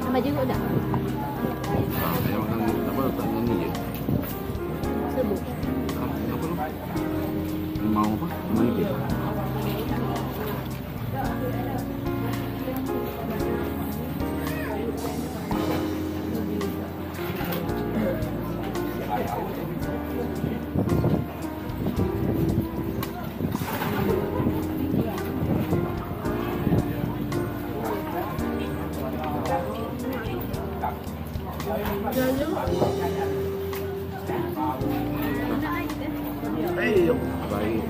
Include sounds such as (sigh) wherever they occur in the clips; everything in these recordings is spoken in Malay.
Nampak jeruk tak? Ah, saya orang apa tak ni je. Sebut. Eh, yok. Baik.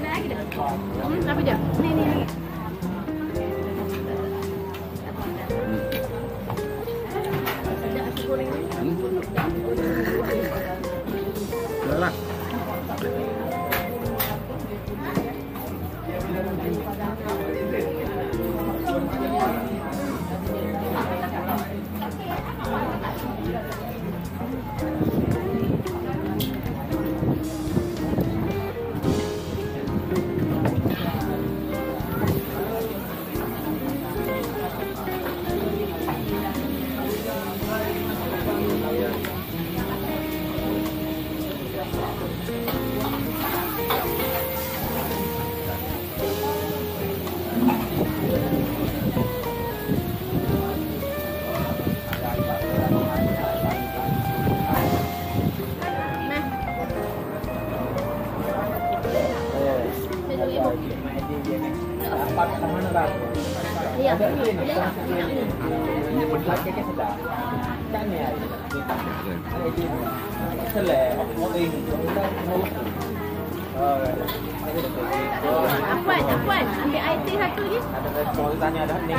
Hmm, apa dia? Ni ni ni. Ya. Ini pedas. Afwan, Afwan, ambil air teh satu ni. Ada benda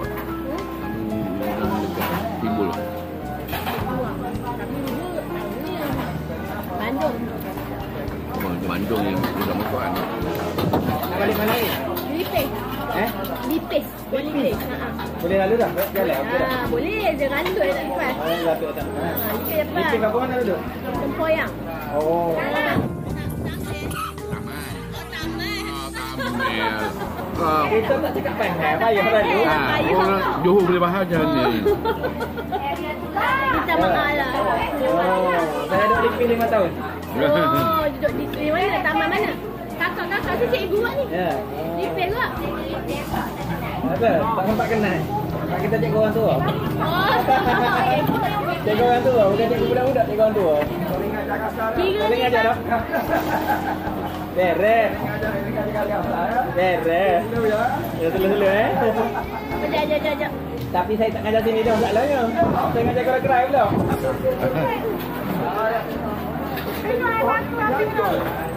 Di Bandung yang sudah makan. Balik mana ni? Lipis. Eh? Lipis. Boleh lipis. Ha. Boleh lalu dah? Jalan apa dah? Ha, boleh je randut tak lepas. Oh, yang lalu tak. Ha, lipis lepas. Lipik kat mana duduk? Tempoyang. Oh. Ha. Ah, Kita tak cakap payah, payah lalu. ah, orang Johor boleh macam ni. (laughs) lipik lima tahun. Oh, duduk di di mana? Taman mana? Kakak-kakak tu cikgu buat ni. Ya. Lipis juga. Apa? Tak sempat kenal. Tak kita cikgu orang tua. Oh. (laughs) Cikgu orang tua, bukan cikgu budak-budak, cikgu orang tua. Kira ni dah? kan. Beres. Beres. Ya, selu-selu eh. Sekejap, sekejap, sekejap. Tapi saya tak ngajar sini dah masalahnya. Saya ngajar kerai-kerai pula. (laughs) Thank you.